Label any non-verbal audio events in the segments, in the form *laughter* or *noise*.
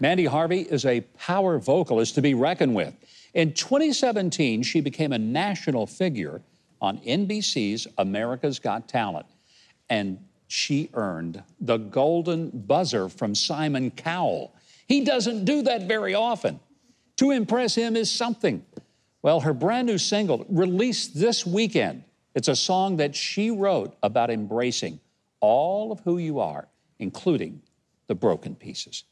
Mandy Harvey is a power vocalist to be reckoned with. In 2017, she became a national figure on NBC's America's Got Talent. And she earned the golden buzzer from Simon Cowell. He doesn't do that very often. To impress him is something. Well, her brand new single, released this weekend, it's a song that she wrote about embracing all of who you are, including the broken pieces.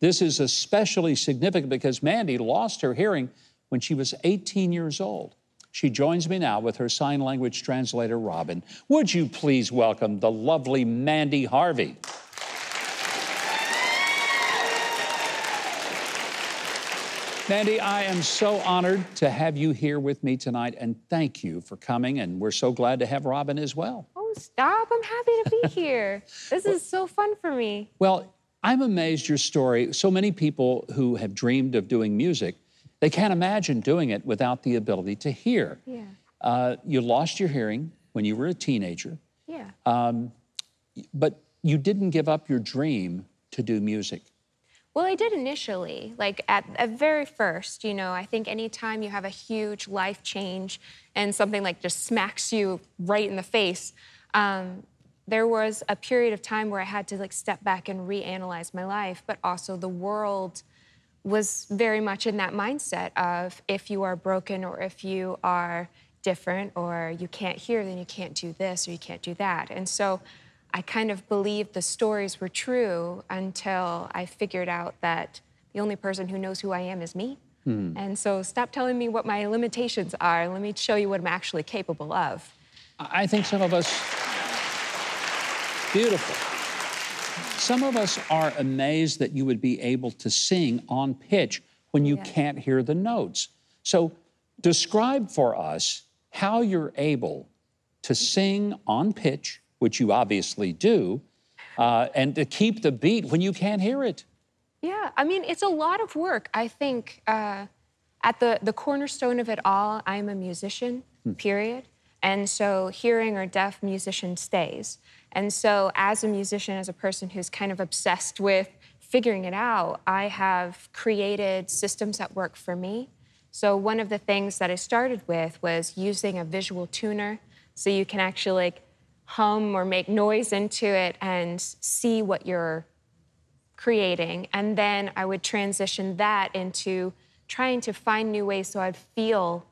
This is especially significant because Mandy lost her hearing when she was 18 years old. She joins me now with her sign language translator, Robin. Would you please welcome the lovely Mandy Harvey? Mandy, I am so honored to have you here with me tonight, and thank you for coming. And we're so glad to have Robin as well. Oh, stop. I'm happy to be *laughs* here. this is so fun for me. Well, I'm amazed your story. So many people who have dreamed of doing music they can't imagine doing it without the ability to hear. Yeah. Uh, you lost your hearing when you were a teenager. Yeah. Um, but you didn't give up your dream to do music. Well, I did initially. Like at, at very first, you know, I think anytime you have a huge life change and something like just smacks you right in the face, um, there was a period of time where I had to like step back and reanalyze my life, but also the world was very much in that mindset of if you are broken or if you are different or you can't hear, then you can't do this or you can't do that. And so I kind of believed the stories were true until I figured out that the only person who knows who I am is me. Hmm. And so stop telling me what my limitations are. Let me show you what I'm actually capable of. I think some of us, beautiful. Some of us are amazed that you would be able to sing on pitch when you yeah. can't hear the notes. So, describe for us how you're able to sing on pitch, which you obviously do, uh, and to keep the beat when you can't hear it. Yeah, I mean, it's a lot of work. I think uh, at the, the cornerstone of it all, I'm a musician, hmm. period. And so hearing or deaf musician stays. And so, as a musician, as a person who's kind of obsessed with figuring it out, I have created systems that work for me. So, one of the things that I started with was using a visual tuner so you can actually like hum or make noise into it and see what you're creating. And then I would transition that into trying to find new ways so I'd feel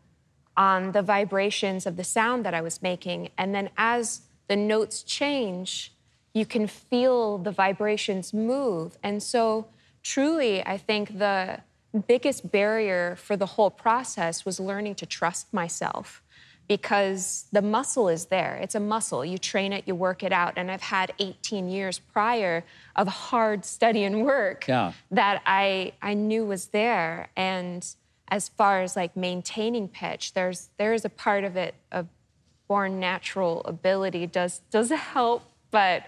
on the vibrations of the sound that I was making. And then as the notes change, you can feel the vibrations move. And so, truly, I think the biggest barrier for the whole process was learning to trust myself because the muscle is there. It's a muscle. You train it, you work it out. And I've had 18 years prior of hard study and work yeah. that I, I knew was there. And as far as like maintaining pitch, there's there is a part of it of born natural ability does does *laughs* help, but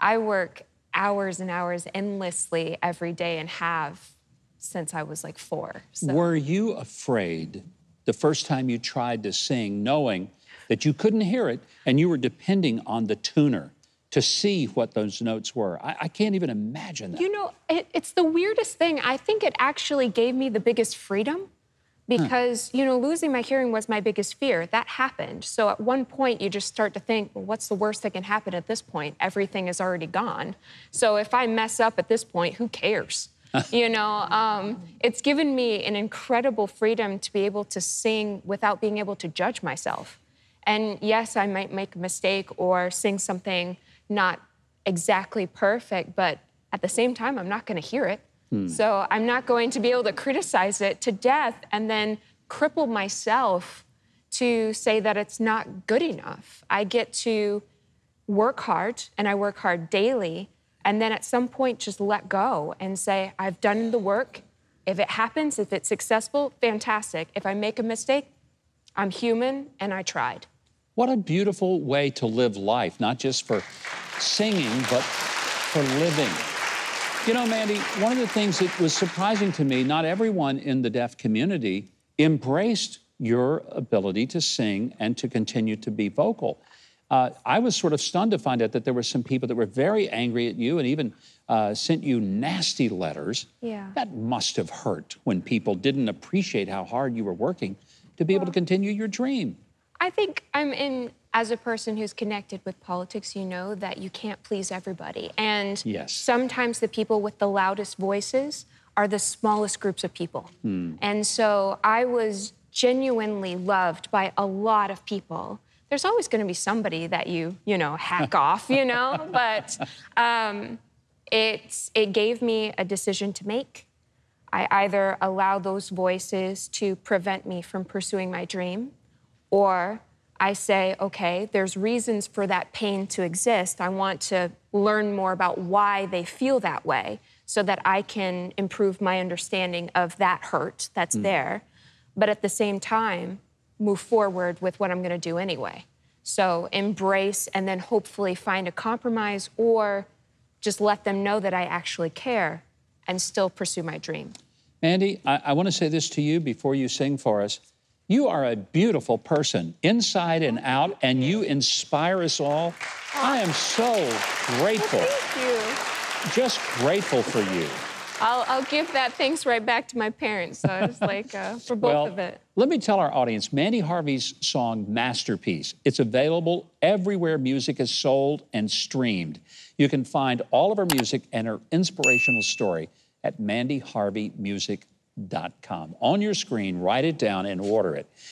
I work hours and hours endlessly every day and have since I was like four. So. Were you afraid the first time you tried to sing, knowing that you couldn't hear it and you were depending on the tuner? To see what those notes were. I, I can't even imagine that. You know, it, it's the weirdest thing. I think it actually gave me the biggest freedom because you know losing my hearing was my biggest fear. That happened. So at one point you just start to think well, what's the worst that can happen at this point? Everything is already gone. So if i mess up at this point who cares? *laughs* You know um, it's given me an incredible freedom to be able to sing without being able to judge myself. And yes i might make a mistake or sing something not exactly perfect but at the same time i'm not going to hear it Hmm. So I'm not going to be able to criticize it to death and then cripple myself to say that it's not good enough. I get to work hard and I work hard daily and then at some point just let go and say, I've done the work. If it happens, if it's successful, fantastic. If I make a mistake, I'm human and I tried. What a beautiful way to live life, not just for singing, but for living. You know, Mandy, one of the things that was surprising to me, not everyone in the deaf community embraced your ability to sing and to continue to be vocal. Uh, I was sort of stunned to find out that there were some people that were very angry at you and even uh, sent you nasty letters. Yeah. That must have hurt when people didn't appreciate how hard you were working to be able to continue your dream. I think I'm in, as a person who's connected with politics, you know that you can't please everybody. And Yes. sometimes the people with the loudest voices are the smallest groups of people. And so I was genuinely loved by a lot of people. There's always going to be somebody that you, you know, hack *laughs* off, you know, but um, it's, it gave me a decision to make. I either allow those voices to prevent me from pursuing my dream, or I say, okay, there's reasons for that pain to exist. I want to learn more about why they feel that way so that I can improve my understanding of that hurt that's hmm. there. But at the same time, move forward with what I'm going to do anyway. So embrace and then hopefully find a compromise or just let them know that I actually care and still pursue my dream. Mandy, I, I want to say this to you before you sing for us. You are a beautiful person, inside and out, and you inspire us all. I am so grateful, Thank you. just grateful for you. I'll, I'll give that thanks right back to my parents. So it's like uh, for both well, of it. let me tell our audience Mandy Harvey's song Masterpiece. It's available everywhere music is sold and streamed. You can find all of her music and her inspirational story at mandyharveymusic.com. On your screen, write it down and order it.